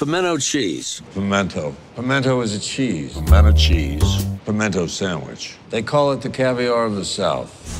Pimento cheese. Pimento. Pimento is a cheese. Pimento cheese. Pimento sandwich. They call it the caviar of the South.